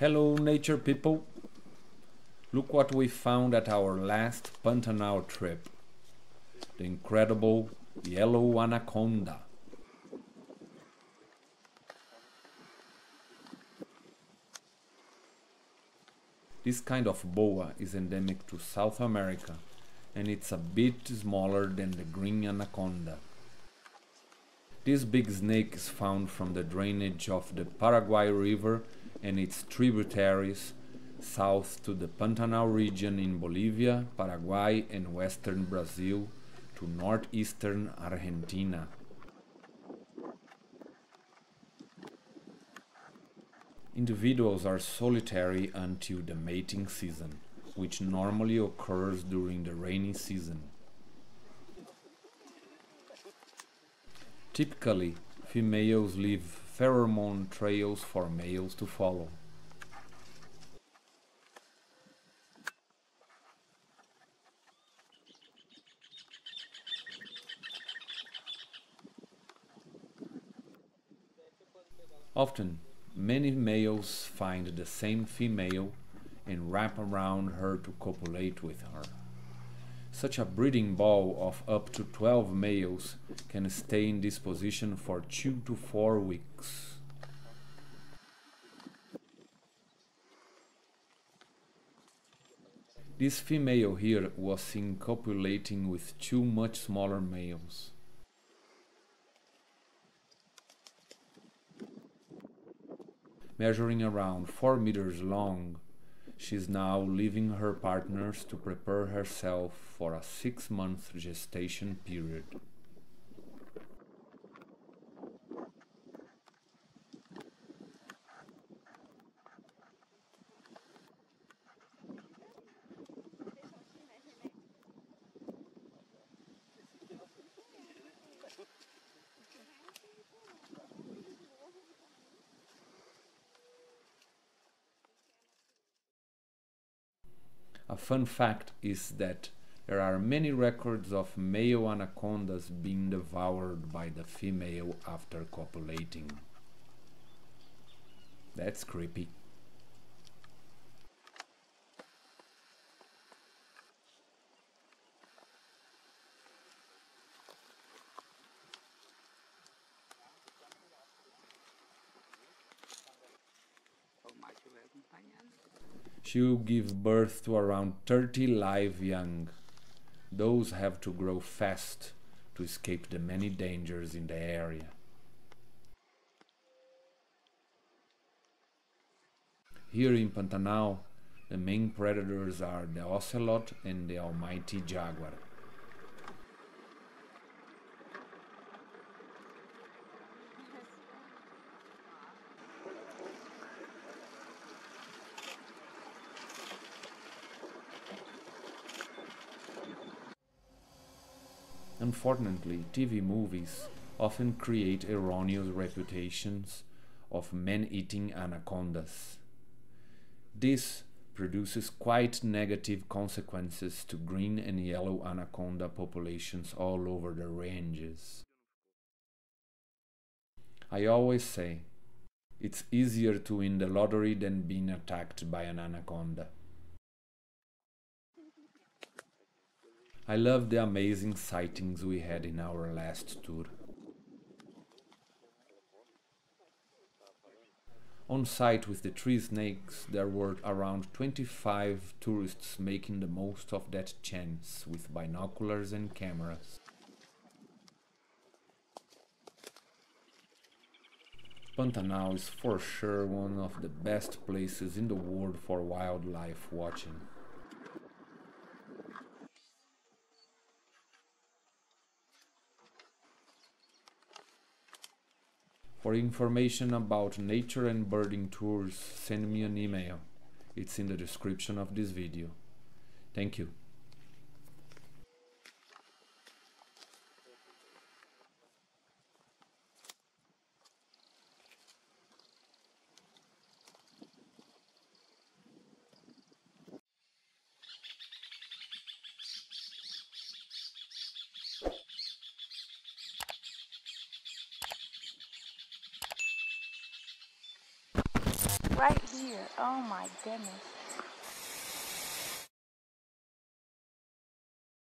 Hello, nature people! Look what we found at our last Pantanal trip the incredible yellow anaconda. This kind of boa is endemic to South America and it's a bit smaller than the green anaconda. This big snake is found from the drainage of the Paraguay River and its tributaries south to the Pantanal region in Bolivia, Paraguay, and western Brazil to northeastern Argentina. Individuals are solitary until the mating season, which normally occurs during the rainy season. Typically, females leave pheromone trails for males to follow. Often, many males find the same female and wrap around her to copulate with her. Such a breeding ball of up to 12 males can stay in this position for 2 to 4 weeks. This female here was seen copulating with two much smaller males. Measuring around 4 meters long, she is now leaving her partners to prepare herself for a six month gestation period. Fun fact is that there are many records of male anacondas being devoured by the female after copulating. That's creepy. She will give birth to around 30 live young. Those have to grow fast to escape the many dangers in the area. Here in Pantanal, the main predators are the ocelot and the almighty jaguar. Unfortunately, TV movies often create erroneous reputations of man-eating anacondas. This produces quite negative consequences to green and yellow anaconda populations all over the ranges. I always say, it's easier to win the lottery than being attacked by an anaconda. I love the amazing sightings we had in our last tour. On site with the tree snakes, there were around 25 tourists making the most of that chance with binoculars and cameras. Pantanal is for sure one of the best places in the world for wildlife watching. For information about nature and birding tours, send me an email. It's in the description of this video. Thank you. Right here. Oh my goodness.